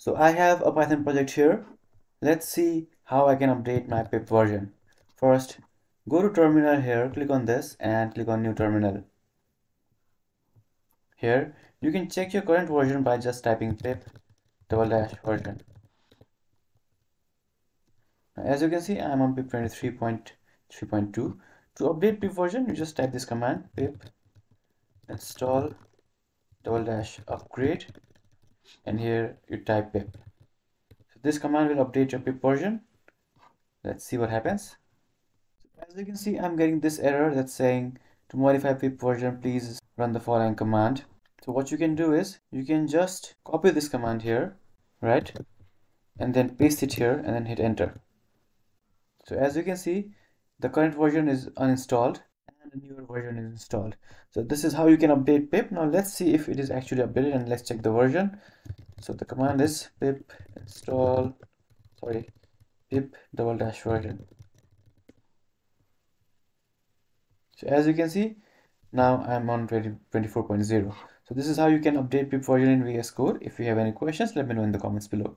So I have a Python project here. Let's see how I can update my pip version. First, go to terminal here, click on this and click on new terminal. Here, you can check your current version by just typing pip double dash version. As you can see, I'm on pip 23.3.2. To update pip version, you just type this command pip install double dash upgrade and here you type pip so this command will update your pip version. Let's see what happens. As you can see i'm getting this error that's saying to modify pip version please run the following command. So what you can do is you can just copy this command here right? And then paste it here and then hit enter. So as you can see the current version is uninstalled a newer version is installed. So this is how you can update pip. Now let's see if it is actually updated and let's check the version. So the command is pip install sorry pip double dash version. So as you can see now i'm on 20, 24.0 so this is how you can update pip version in vs code. If you have any questions let me know in the comments below